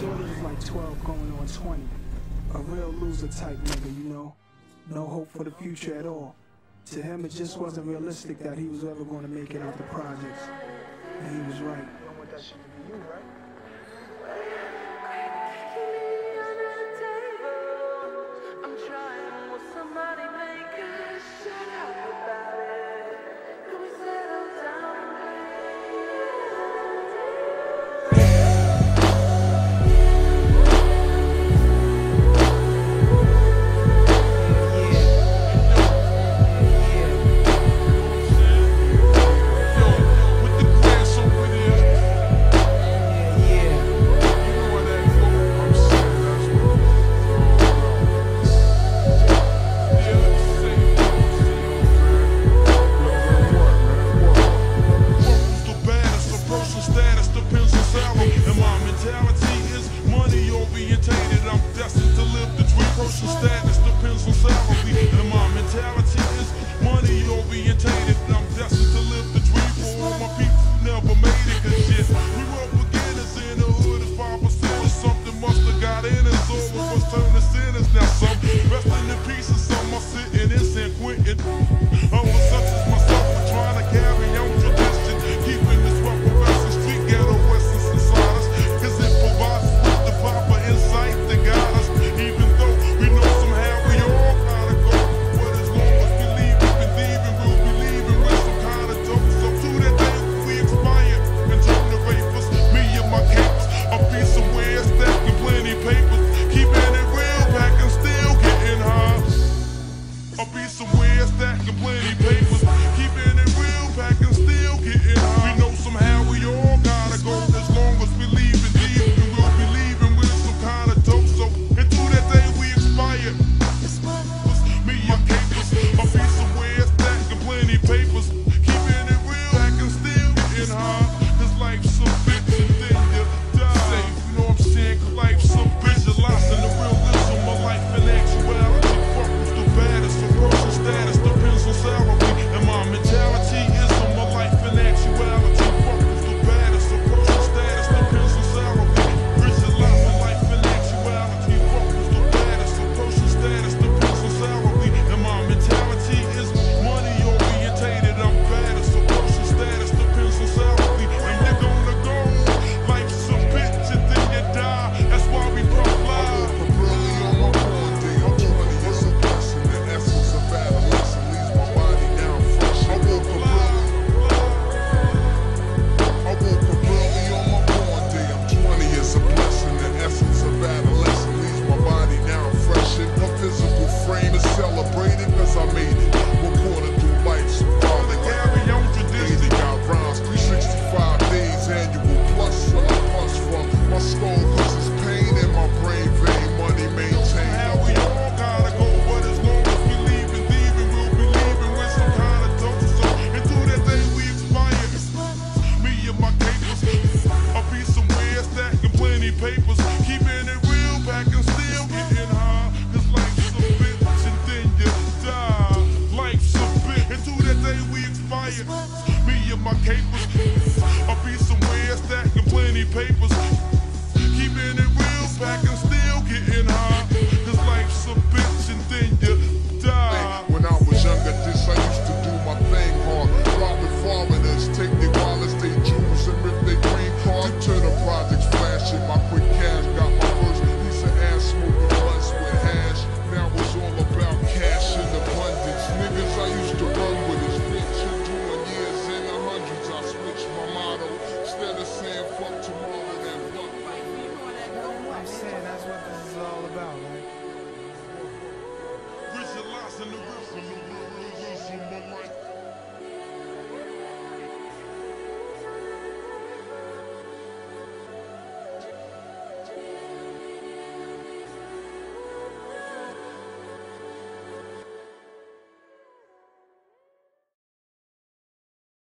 Shorty was like 12 going on 20. A real loser type nigga, you know? No hope for the future at all. To him, it just wasn't realistic that he was ever going to make it out the projects. And he was right. Sustenta. Me and my capers. I'll be somewhere stacking plenty papers. Keeping it real, packing